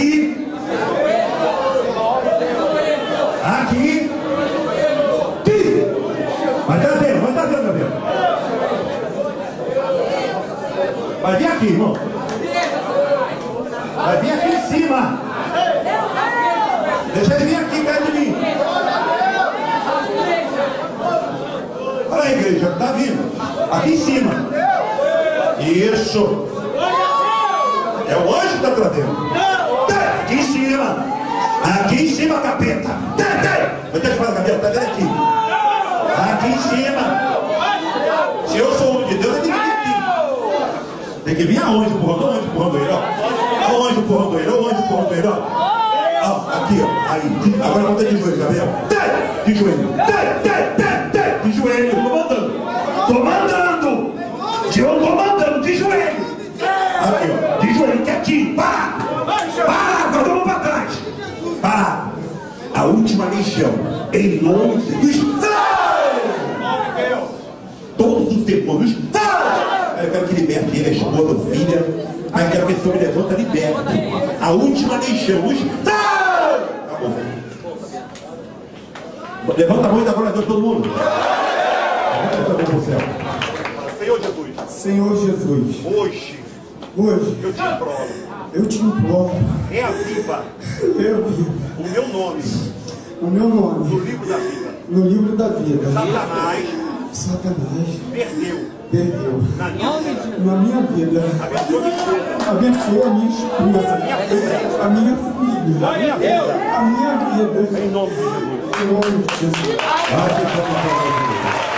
Aqui. Aqui. vai tá trazer vai trazer mas Gabriel. Vai vir aqui, irmão. Vai vir aqui em cima. Deixa ele vir aqui perto de mim. Olha a igreja, tá vindo. Aqui em cima. Isso. É o anjo que está trazendo. Aqui em cima. Capeta. Tá. Vai ter que falar, capeta, tá aqui. Aqui em cima. Se eu sou homem de Deus, eu tenho que vir aqui. Tem que vir aonde empurrando? Aonde empurrando ele, ó. Aonde empurrando ele, aonde empurrando ele, ó. Ó, aqui, ó. Aí. Agora bota de joelho, Gabriel. De joelho. Tá, A última legião. Em nome de Cristo. Todos os demônios. Eu quero que liberte ele, a esposa, a filha. Aí eu quero que esse homem levanta, liberta. A última legião. Os... Acabou. Levanta a mão e dá glória a Deus todo mundo. Levanta a mão céu. Senhor Jesus, Senhor Jesus, hoje hoje eu te imploro, eu te imploro, reaviva eu vi o meu nome o meu nome no livro da vida. no livro da vida. Satanás Satanás perdeu perdeu na minha vida. na minha vida. Abençoa minha esposa, Abençoa a minha esposa, a minha filha, minha vida. a minha vida. Em nome de Jesus. Em nome de Jesus. Vai, que